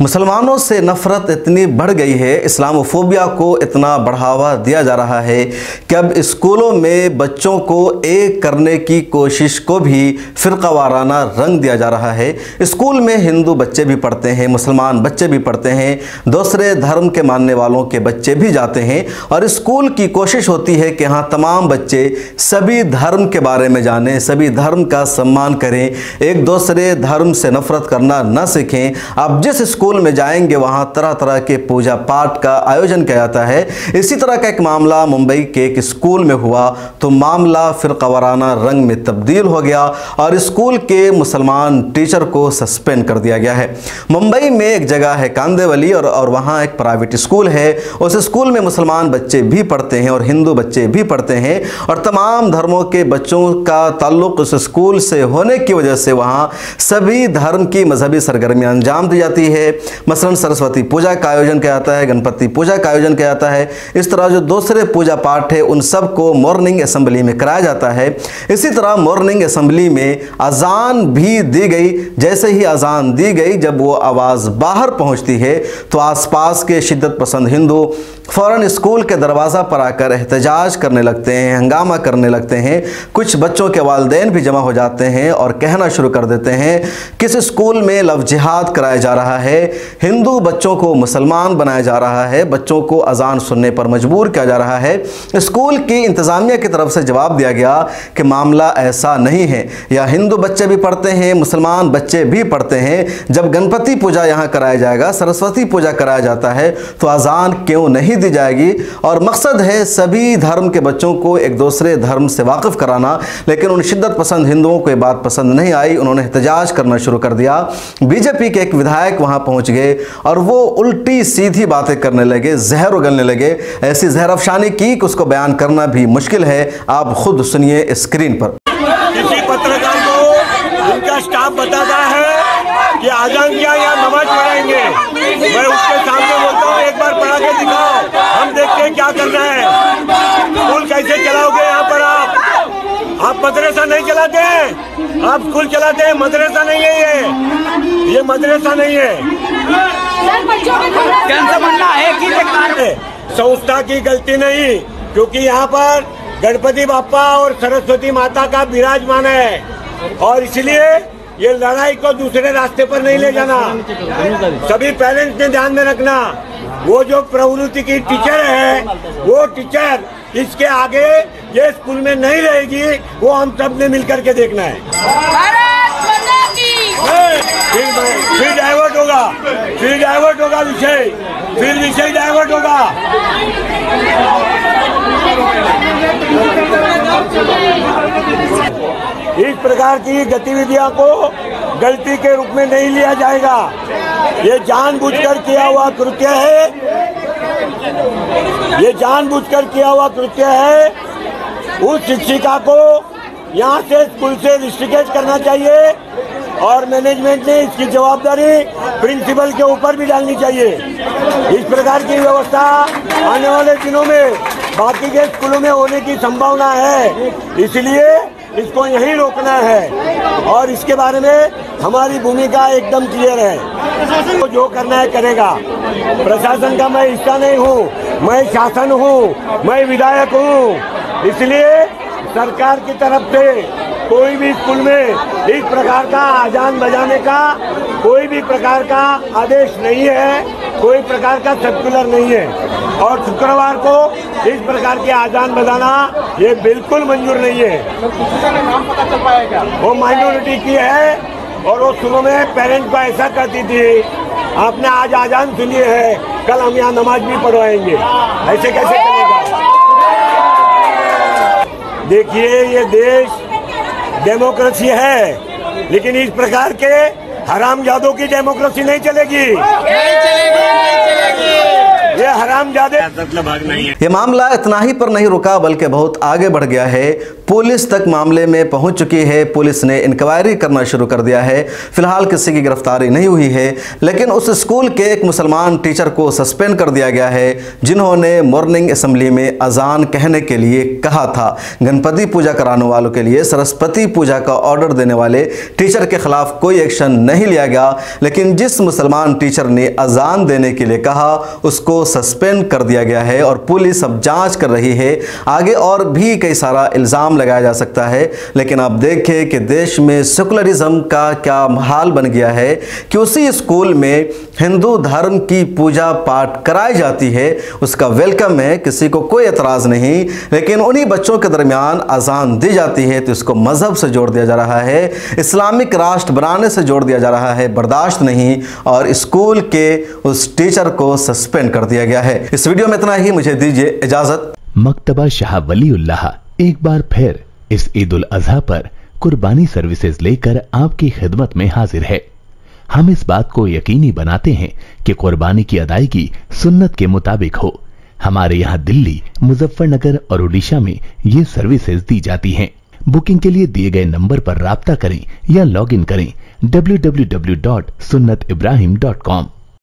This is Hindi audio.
मुसलमानों से नफरत इतनी बढ़ गई है, इस्लामोफोबिया को इतना बढ़ावा दिया जा रहा है कि अब स्कूलों में बच्चों को एक करने की कोशिश को भी फ़िरका वाराना रंग दिया जा रहा है। स्कूल में हिंदू बच्चे भी पढ़ते हैं, मुसलमान बच्चे भी पढ़ते हैं, दूसरे धर्म के मानने वालों के बच्चे भी जाते हैं और स्कूल की कोशिश होती है कि हाँ तमाम बच्चे सभी धर्म के बारे में जानें, सभी धर्म का सम्मान करें, एक दूसरे धर्म से नफरत करना न सीखें। अब जिस स्कूल में जाएँगे, वहाँ तरह तरह के पूजा पाठ का आयोजन किया जाता है। इसी तरह का एक मामला मुंबई के एक स्कूल में हुआ तो मामला फिर कवराना रंग में तब्दील हो गया और स्कूल के मुसलमान टीचर को सस्पेंड कर दिया गया है। मुंबई में एक जगह है कांदेवली और और वहाँ एक प्राइवेट स्कूल है। उस स्कूल में मुसलमान बच्चे भी पढ़ते हैं और हिंदू बच्चे भी पढ़ते हैं और तमाम धर्मों के बच्चों का ताल्लुक उस स्कूल से होने की वजह से वहाँ सभी धर्म की मजहबी सरगर्मियाँ अंजाम दी जाती है। मसलन सरस्वती पूजा का आयोजन किया जाता है, गणपति पूजा का आयोजन किया जाता है। इस तरह जो दूसरे पूजा पाठ है, उन सबको मॉर्निंग असेंबली में कराया जाता है। इसी तरह मॉर्निंग असेंबली में अजान भी दी गई। जैसे ही अजान दी गई, जब वो आवाज़ बाहर पहुँचती है तो आसपास के शिद्दत पसंद हिंदू फ़ौरन स्कूल के दरवाज़ा पर आकर एहतजाज करने लगते हैं, हंगामा करने लगते हैं। कुछ बच्चों के वालदेन भी जमा हो जाते हैं और कहना शुरू कर देते हैं, किस स्कूल में लव जिहाद कराया जा रहा है? हिंदू बच्चों को मुसलमान बनाया जा रहा है, बच्चों को अजान सुनने पर मजबूर किया जा रहा है। स्कूल की इंतज़ामिया की तरफ़ से जवाब दिया गया कि मामला ऐसा नहीं है। या हिंदू बच्चे भी पढ़ते हैं, मुसलमान बच्चे भी पढ़ते हैं। जब गणपति पूजा यहाँ कराया जाएगा, सरस्वती पूजा कराया जाता है तो अजान क्यों नहीं दी जाएगी? और मकसद है सभी धर्म के बच्चों को एक दूसरे धर्म से वाकिफ़ कराना, लेकिन उन शिद्दत पसंद हिंदुओं को ये बात पसंद नहीं आई। उन्होंने एहतजाज करना शुरू कर दिया। बीजेपी के एक विधायक वहाँ पहुँच। गए और वो उल्टी सीधी बातें करने लगे, जहर उगलने लगे। ऐसी जहर अफशानी की कि उसको बयान करना भी मुश्किल है। आप खुद सुनिए स्क्रीन पर। किसी पत्रकार को उनका स्टाफ बताता है कि आजान किया या नमाज़ पढ़ाएँगे। मैं उसके सामने बोलता हूँ, एक बार पढ़ा के दिखाओ। हम देखते हैं क्या करना है। स्कूल कैसे चलाओगे यहाँ पर आप? आप मदरसा नहीं चलाते हैं? आप स्कूल चलाते हैं मदरसा नहीं है ये। ये मदरसा नहीं है। संस्था की गलती नहीं क्योंकि यहाँ पर गणपति बापा और सरस्वती माता का विराजमान है। और इसलिए ये लड़ाई को दूसरे रास्ते पर नहीं ले जाना। सभी पेरेंट्स ने ध्यान में रखना। वो जो प्रवृत्ति की टीचर है वो टीचर इसके आगे ये स्कूल में नहीं रहेगी वो हम सबने मिलकर के देखना है। भारत माता की। फिर फिर डाइवर्ट होगा फिर डाइवर्ट होगा विषय फिर विषय डाइवर्ट होगा। इस प्रकार की गतिविधियों को गलती के रूप में नहीं लिया जाएगा। ये जानबूझकर किया हुआ कृत्य है। ये जानबूझकर किया हुआ कृत्य है। उस शिक्षिका को यहाँ से स्कूल से रिस्ट्रिकेट करना चाहिए और मैनेजमेंट ने इसकी जवाबदारी प्रिंसिपल के ऊपर भी डालनी चाहिए। इस प्रकार की व्यवस्था आने वाले दिनों में बाकी के स्कूलों में होने की संभावना है। इसलिए इसको यहीं रोकना है। और इसके बारे में हमारी भूमिका एकदम क्लियर है। तो जो करना है करेगा। प्रशासन का मैं हिस्सा नहीं हूँ। मैं शासन हूँ। मैं विधायक हूँ। इसलिए सरकार की तरफ़ से कोई भी स्कूल में इस प्रकार का आजान बजाने का कोई भी प्रकार का आदेश नहीं है। कोई प्रकार का सर्कुलर नहीं है। और शुक्रवार को इस प्रकार के आजान बजाना ये बिल्कुल मंजूर नहीं है। वो माइनॉरिटी की है और वो शुरू में पेरेंट्स को ऐसा करती थी, आपने आज आजान सुनी है, कल हम यहाँ नमाज़ भी पढ़वाएँगे। ऐसे कैसे चलेगा देखिए, ये देश डेमोक्रेसी है, लेकिन इस प्रकार के हराम जादों की डेमोक्रेसी नहीं चलेगी। ये हराम ये मामला इतना ही पर नहीं रुका बल्कि बहुत आगे बढ़ गया है। पुलिस तक मामले में पहुँच चुकी है। पुलिस ने इंक्वायरी करना शुरू कर दिया है। फ़िलहाल किसी की गिरफ्तारी नहीं हुई है। लेकिन उस स्कूल के एक मुसलमान टीचर को सस्पेंड कर दिया गया है जिन्होंने मॉर्निंग असम्बली में अजान कहने के लिए कहा था। गणपति पूजा कराने वालों के लिए सरस्वती पूजा का ऑर्डर देने वाले टीचर के खिलाफ कोई एक्शन नहीं लिया गया। लेकिन जिस मुसलमान टीचर ने अजान देने के लिए कहा उसको सस्पेंड कर दिया गया है और पुलिस अब जाँच कर रही है। आगे और भी कई सारा इल्ज़ाम लगाया जा सकता है, लेकिन आप देखें कि देश में सेकुलरिज्म का क्या हाल बन गया है कि उसी स्कूल में हिंदू धर्म की पूजा पाठ कराई जाती है, उसका वेलकम है, किसी को कोई एतराज़ नहीं, लेकिन उन्हीं बच्चों के दरमियान अजान दी जाती है तो इसको मज़हब से जोड़ दिया जा रहा है, इस्लामिक राष्ट्र बनाने से जोड़ दिया जा रहा है, बर्दाश्त नहीं, और स्कूल के उस टीचर को सस्पेंड कर दिया गया है। इस वीडियो में इतना ही। मुझे दीजिए इजाज़त। मकतबा शाह वली एक बार फिर इस ईद उल अजहा पर कुर्बानी सर्विसेज़ लेकर आपकी खिदमत में हाजिर है। हम इस बात को यकीनी बनाते हैं कि कुर्बानी की अदायगी सुन्नत के मुताबिक हो। हमारे यहाँ दिल्ली, मुजफ्फरनगर और उड़ीसा में ये सर्विसेज़ दी जाती हैं। बुकिंग के लिए दिए गए नंबर पर राबता करें या लॉग इन करें www.sunnatibrahim.com